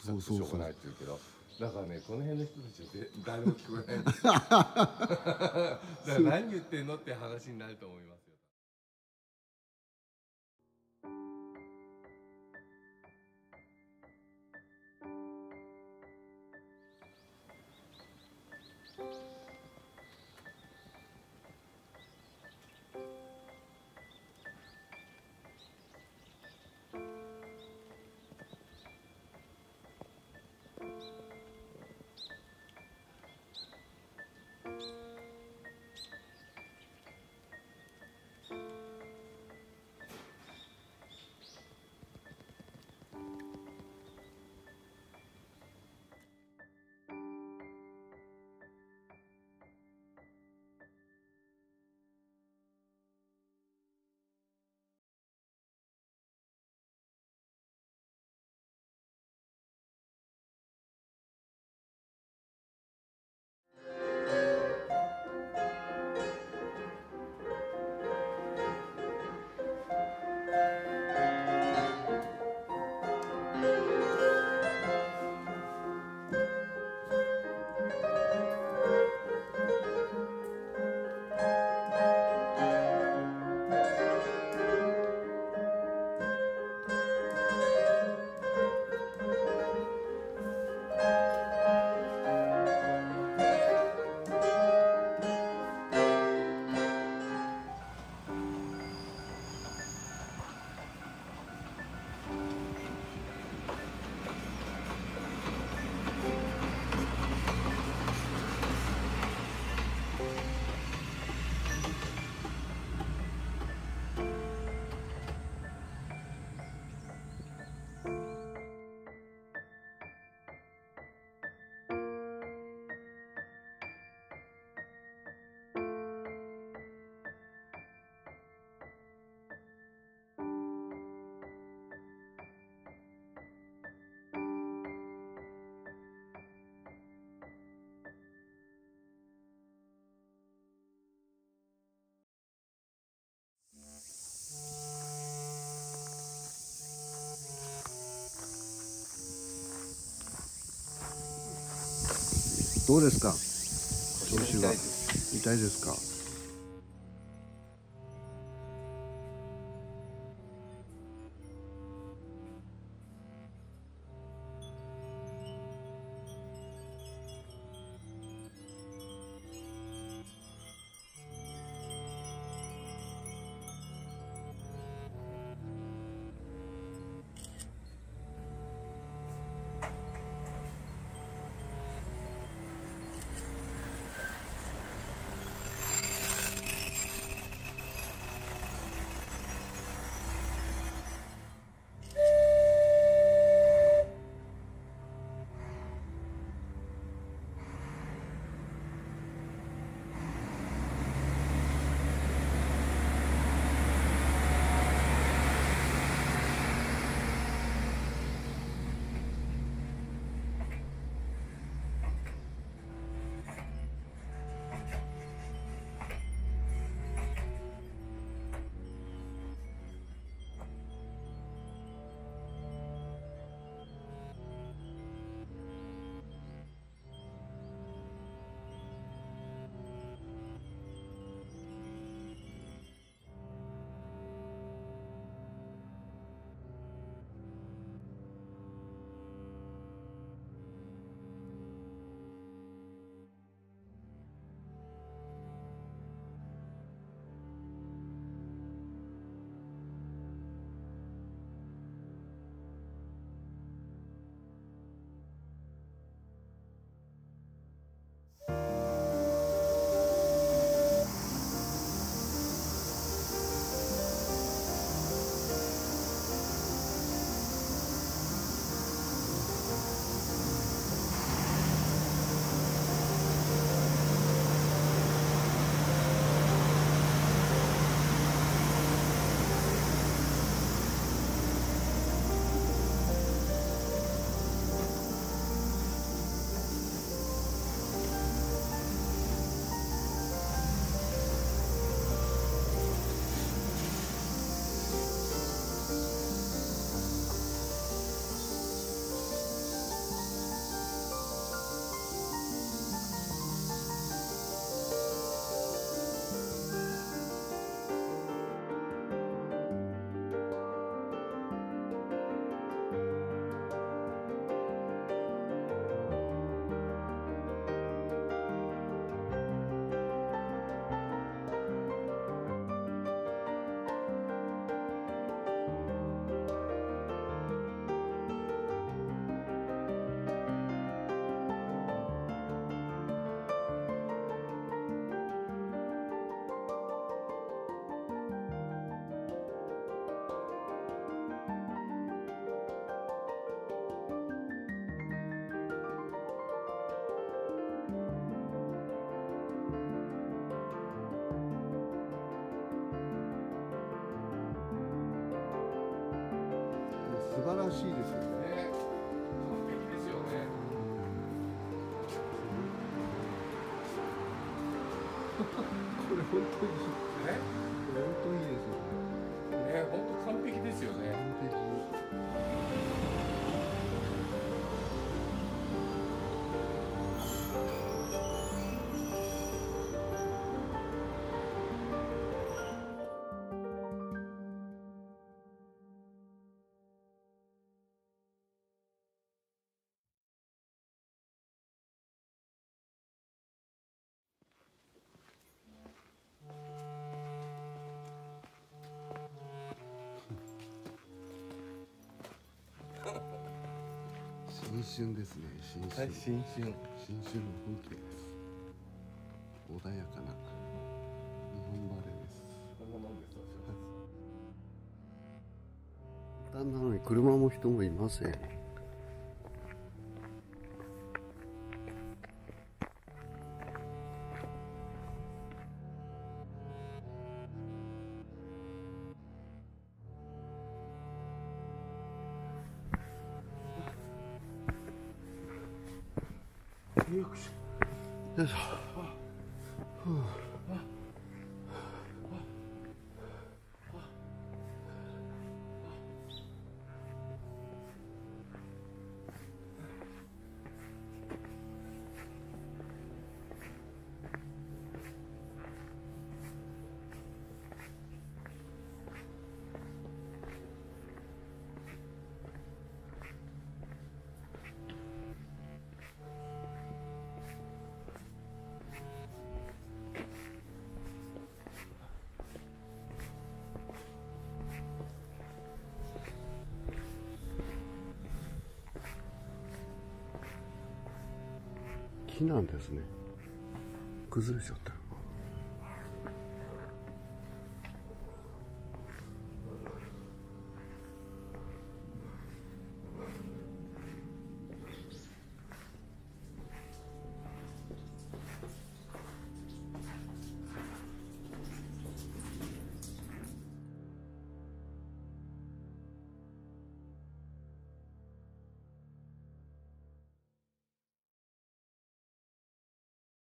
るさくてしょうがないって言うけど。だからねこの辺の人たちはぜ誰も聞こえない だから何言ってんのって話になると思いますよどうですか？調子は痛いですか？素晴らしいですよね。ね完璧ですよね。これ本当に。いいねこれ本当にいいです新春ですね。新春、はい新春。新春の風景です。穏やかな。日本晴れです。に車も人もいませんよいしょ木なんですね。崩れちゃった。